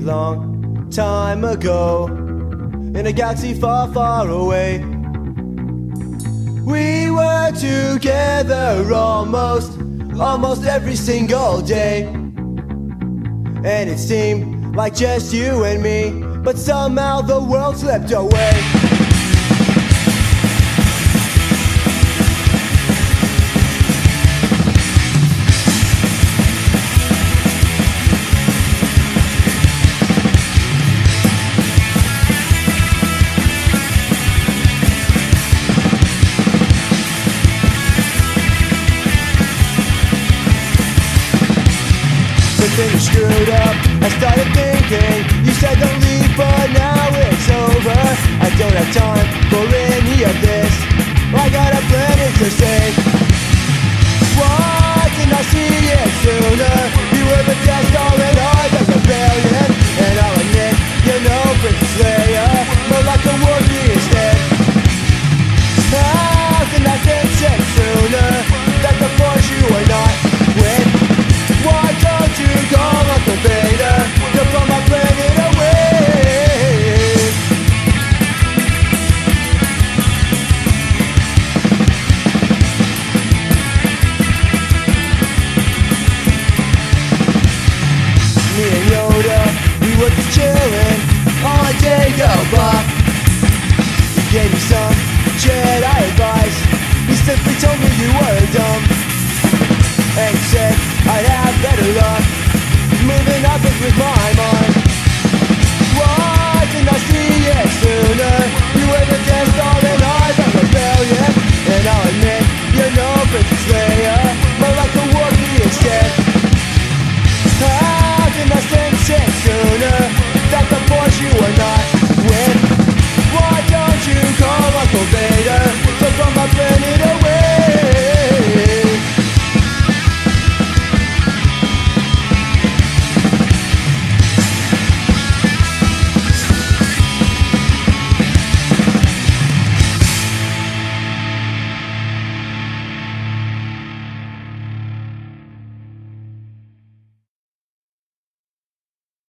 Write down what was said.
long time ago in a galaxy far, far away. We were together almost, almost every single day. And it seemed like just you and me, but somehow the world slipped away. Screwed up. I started thinking. You said don't Me and Yoda, we were just chilling on Dagobah. He gave me some Jedi advice. He simply told me you were dumb. And he said I'd have better luck moving up with my.